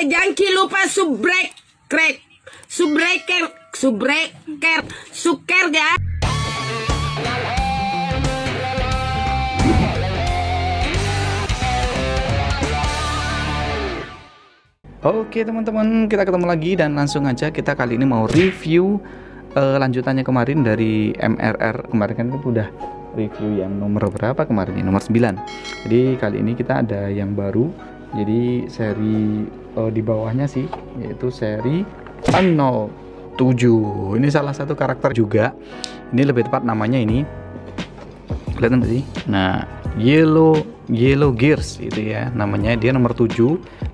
Jangan lupa subrek, krek, subreker, subreker, suker ya. Oke teman-teman, kita ketemu lagi dan langsung aja kita kali ini mau review uh, lanjutannya kemarin dari MRR. Kemarin kan kita udah review yang nomor berapa kemarin ini? Nomor 9. Jadi kali ini kita ada yang baru. Jadi seri uh, di bawahnya sih yaitu seri 07. Ini salah satu karakter juga. Ini lebih tepat namanya ini. Kelihatan sih? Nah, Yellow Yellow Gears itu ya namanya. Dia nomor 7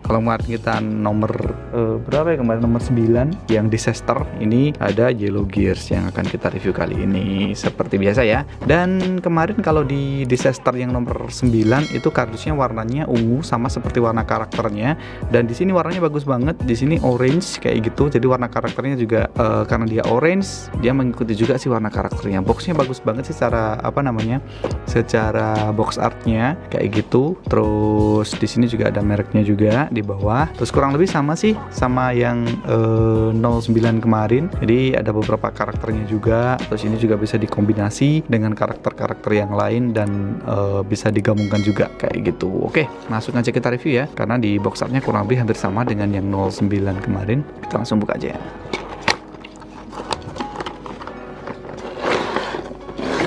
kalau kemarin kita nomor uh, berapa ya kemarin? Nomor 9 yang disaster. Ini ada Yellow Gears yang akan kita review kali ini seperti biasa ya. Dan kemarin kalau di disaster yang nomor 9 itu kardusnya warnanya ungu sama seperti warna karakternya. Dan di sini warnanya bagus banget. Di sini orange kayak gitu. Jadi warna karakternya juga uh, karena dia orange dia mengikuti juga sih warna karakternya. Boxnya bagus banget sih secara apa namanya secara box artnya. Kayak gitu. Terus di sini juga ada mereknya juga di bawah. Terus kurang lebih sama sih sama yang eh, 09 kemarin. Jadi ada beberapa karakternya juga. Terus ini juga bisa dikombinasi dengan karakter-karakter yang lain dan uh, bisa digabungkan juga kayak gitu. Oke masuk aja kita review ya. Karena di box artnya kurang lebih hampir sama dengan yang 09 kemarin. Kita langsung buka aja ya.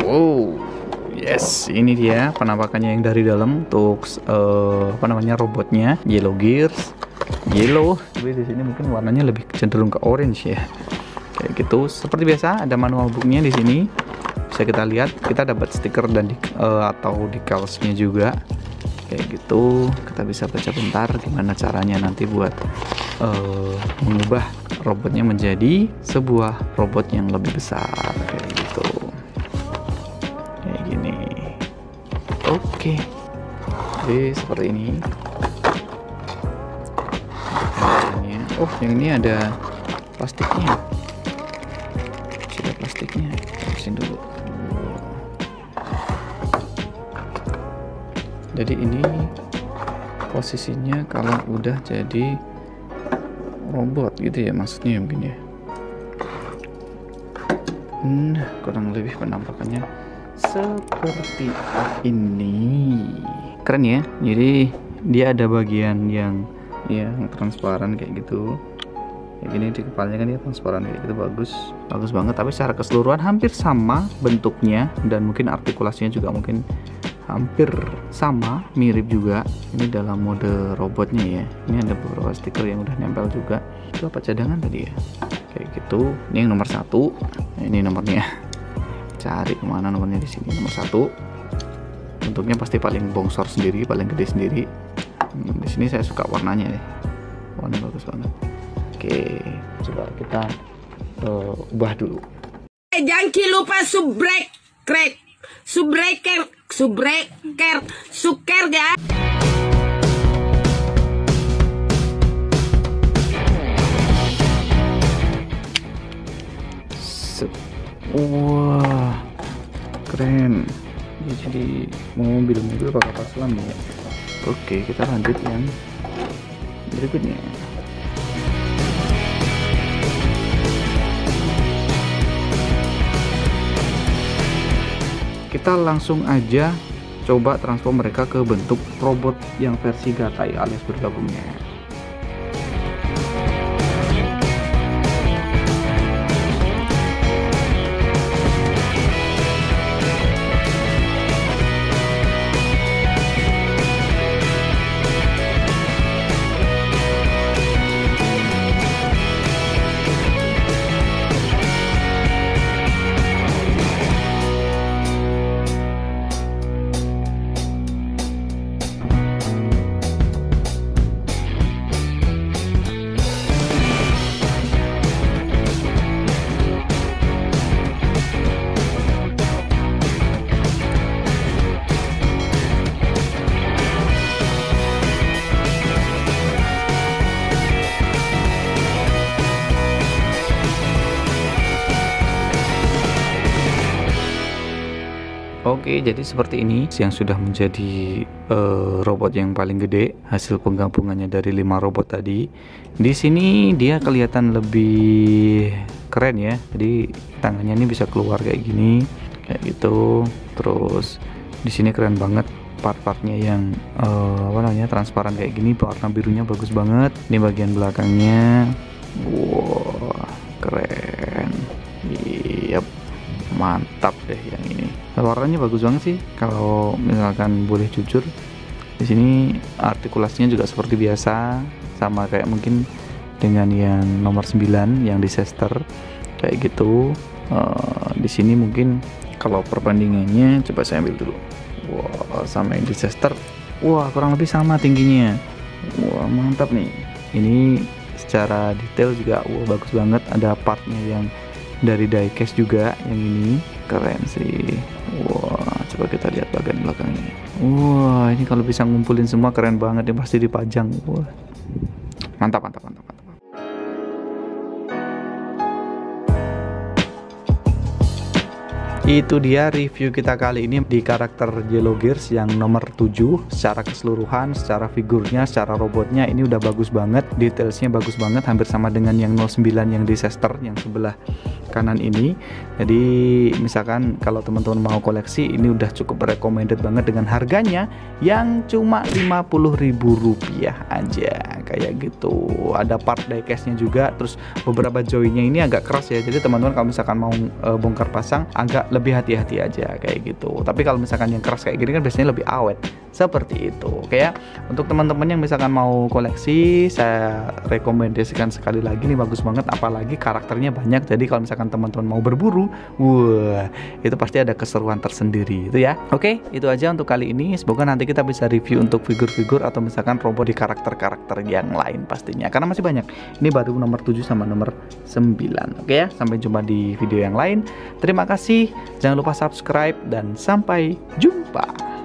Wow Yes, ini dia penampakannya yang dari dalam untuk uh, apa namanya robotnya Yellow Gears. Yellow, tapi di sini mungkin warnanya lebih cenderung ke orange ya. Kayak gitu. Seperti biasa ada manual booknya di sini. Bisa kita lihat, kita dapat stiker dan di, uh, atau decalsnya juga. Kayak gitu. Kita bisa baca bentar gimana caranya nanti buat uh, mengubah robotnya menjadi sebuah robot yang lebih besar kayak gitu. Oke. Jadi seperti ini. Oh, yang ini ada plastiknya. Sudah plastiknya. Habisin dulu. Jadi ini posisinya kalau udah jadi robot gitu ya maksudnya ya mungkin ya. Nah, kurang lebih penampakannya seperti ini. Keren ya. Jadi dia ada bagian yang yang transparan kayak gitu. Kayak gini di kepalanya kan dia transparan kayak gitu bagus. Bagus banget tapi secara keseluruhan hampir sama bentuknya dan mungkin artikulasinya juga mungkin hampir sama mirip juga. Ini dalam mode robotnya ya. Ini ada beberapa stiker yang udah nempel juga. Itu apa cadangan tadi ya? Kayak gitu. Ini yang nomor satu. Nah, ini nomornya cari ke mana nomornya di sini. Nomor satu bentuknya pasti paling bongsor sendiri paling gede sendiri. Hmm, di sini saya suka warnanya ya. Warna bagus banget. Oke coba kita uh, ubah dulu. Eh, jangan lupa subrek krek subreker subreker suker ya mobil-mobil pakai selam ya. Oke, kita lanjut yang berikutnya. Kita langsung aja coba transform mereka ke bentuk robot yang versi gatai alias bergabungnya. Oke, jadi seperti ini yang sudah menjadi uh, robot yang paling gede hasil penggabungannya dari lima robot tadi. Di sini dia kelihatan lebih keren ya. Jadi tangannya ini bisa keluar kayak gini, kayak gitu. Terus di sini keren banget part-partnya yang uh, apa namanya transparan kayak gini, warna birunya bagus banget. Ini bagian belakangnya, wow warnanya bagus banget sih. Kalau misalkan boleh jujur di sini artikulasinya juga seperti biasa sama kayak mungkin dengan yang nomor 9 yang di Sester kayak gitu. Uh, di sini mungkin kalau perbandingannya coba saya ambil dulu. Wah sama yang di Sester wah kurang lebih sama tingginya. Wah mantap nih. Ini secara detail juga wah bagus banget. Ada partnya yang dari diecast juga yang ini keren sih. Wah coba kita lihat bagian belakangnya wah ini kalau bisa ngumpulin semua keren banget ya pasti dipajang. Wah. Mantap mantap mantap, mantap. Itu dia review kita kali ini di karakter Yellow Gears yang nomor 7 Secara keseluruhan, secara figurnya, secara robotnya. Ini udah bagus banget Detailsnya bagus banget, hampir sama dengan yang 09 yang Disaster yang sebelah kanan ini. Jadi misalkan kalau teman-teman mau koleksi ini udah cukup recommended banget dengan harganya Yang cuma ribu rupiah aja. Kayak gitu. Ada part diecastnya juga Terus beberapa joinnya ini agak keras ya. Jadi teman-teman kalau misalkan mau e, bongkar pasang agak lebih hati-hati aja kayak gitu. Tapi kalau misalkan yang keras kayak gini kan biasanya lebih awet seperti itu. Oke ya. Untuk teman-teman yang misalkan mau koleksi saya rekomendasikan sekali lagi nih bagus banget. Apalagi karakternya banyak. Jadi kalau misalkan teman-teman mau berburu wah itu pasti ada keseruan tersendiri itu ya. Oke itu aja untuk kali ini. Semoga nanti kita bisa review untuk figur-figur atau misalkan robot di karakter-karakter yang lain pastinya. Karena masih banyak. Ini baru nomor 7 sama nomor 9 oke ya sampai jumpa di video yang lain. Terima kasih. Jangan lupa subscribe dan sampai jumpa.